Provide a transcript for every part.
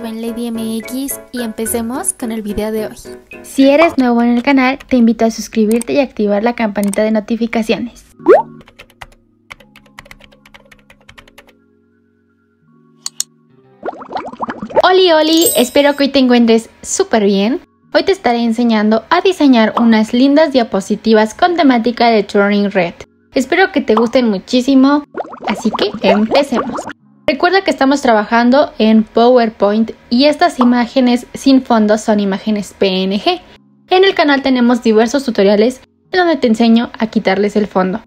Iván Lady MX y empecemos con el video de hoy. Si eres nuevo en el canal, te invito a suscribirte y activar la campanita de notificaciones. Oli Oli, espero que hoy te encuentres súper bien. Hoy te estaré enseñando a diseñar unas lindas diapositivas con temática de Turning Red. Espero que te gusten muchísimo, así que empecemos. Recuerda que estamos trabajando en PowerPoint y estas imágenes sin fondo son imágenes PNG. En el canal tenemos diversos tutoriales en donde te enseño a quitarles el fondo.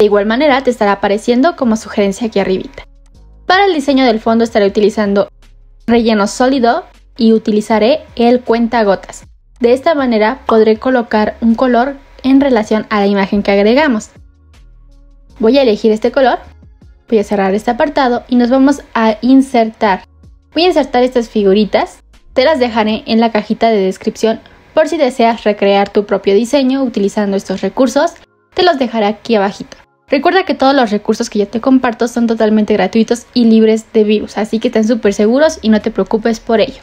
De igual manera te estará apareciendo como sugerencia aquí arribita. Para el diseño del fondo estaré utilizando relleno sólido y utilizaré el cuentagotas. De esta manera podré colocar un color en relación a la imagen que agregamos. Voy a elegir este color Voy a cerrar este apartado y nos vamos a insertar. Voy a insertar estas figuritas. Te las dejaré en la cajita de descripción por si deseas recrear tu propio diseño utilizando estos recursos. Te los dejaré aquí abajito. Recuerda que todos los recursos que yo te comparto son totalmente gratuitos y libres de virus, así que estén súper seguros y no te preocupes por ello.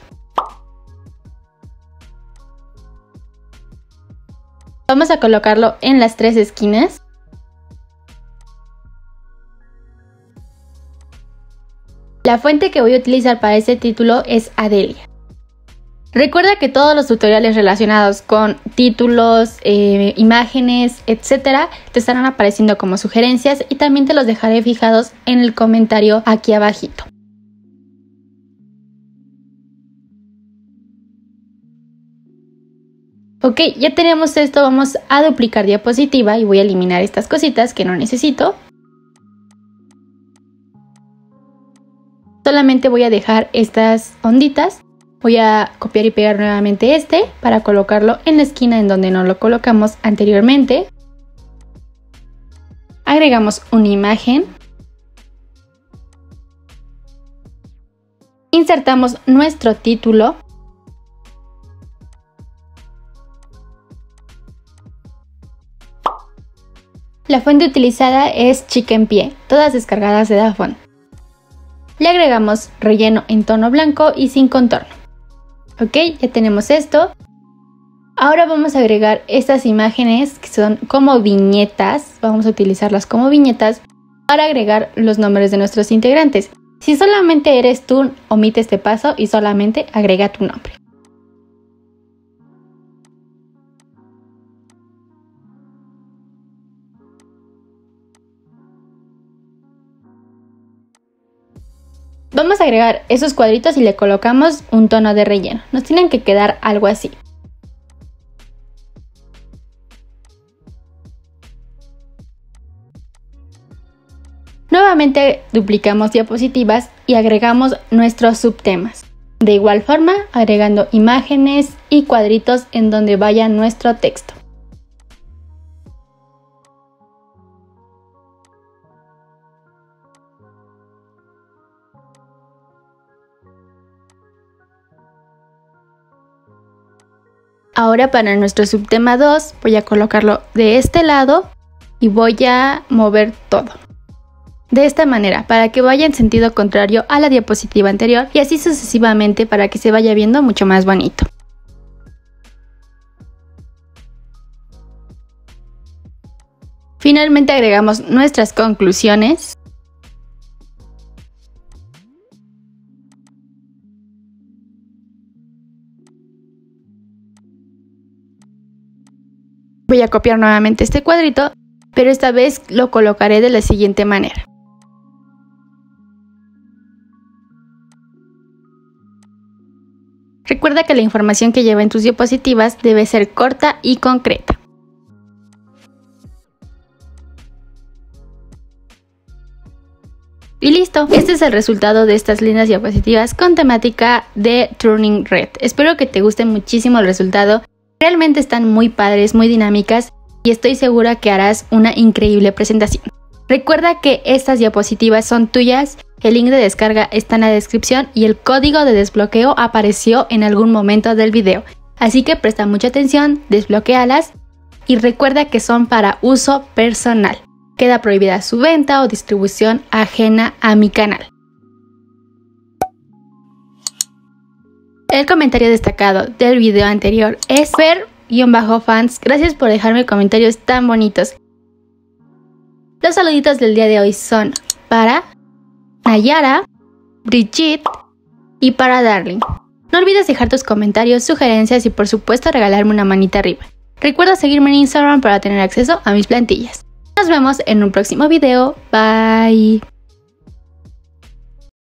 Vamos a colocarlo en las tres esquinas. La fuente que voy a utilizar para este título es Adelia. Recuerda que todos los tutoriales relacionados con títulos, eh, imágenes, etcétera, te estarán apareciendo como sugerencias y también te los dejaré fijados en el comentario aquí abajito. Ok, ya tenemos esto, vamos a duplicar diapositiva y voy a eliminar estas cositas que no necesito. Solamente voy a dejar estas onditas. Voy a copiar y pegar nuevamente este para colocarlo en la esquina en donde no lo colocamos anteriormente. Agregamos una imagen. Insertamos nuestro título. La fuente utilizada es Chicken Pie, todas descargadas de Dafont. Le agregamos relleno en tono blanco y sin contorno. Ok, ya tenemos esto. Ahora vamos a agregar estas imágenes que son como viñetas. Vamos a utilizarlas como viñetas para agregar los nombres de nuestros integrantes. Si solamente eres tú, omite este paso y solamente agrega tu nombre. Vamos a agregar esos cuadritos y le colocamos un tono de relleno. Nos tienen que quedar algo así. Nuevamente duplicamos diapositivas y agregamos nuestros subtemas. De igual forma, agregando imágenes y cuadritos en donde vaya nuestro texto. Ahora para nuestro subtema 2 voy a colocarlo de este lado y voy a mover todo. De esta manera, para que vaya en sentido contrario a la diapositiva anterior y así sucesivamente para que se vaya viendo mucho más bonito. Finalmente agregamos nuestras conclusiones Voy a copiar nuevamente este cuadrito, pero esta vez lo colocaré de la siguiente manera. Recuerda que la información que lleva en tus diapositivas debe ser corta y concreta. Y listo, este es el resultado de estas lindas diapositivas con temática de Turning Red. Espero que te guste muchísimo el resultado Realmente están muy padres, muy dinámicas y estoy segura que harás una increíble presentación. Recuerda que estas diapositivas son tuyas, el link de descarga está en la descripción y el código de desbloqueo apareció en algún momento del video. Así que presta mucha atención, desbloquealas y recuerda que son para uso personal. Queda prohibida su venta o distribución ajena a mi canal. El comentario destacado del video anterior es Fer-fans. Gracias por dejarme comentarios tan bonitos. Los saluditos del día de hoy son para Nayara, Brigitte y para Darling. No olvides dejar tus comentarios, sugerencias y por supuesto regalarme una manita arriba. Recuerda seguirme en Instagram para tener acceso a mis plantillas. Nos vemos en un próximo video. Bye.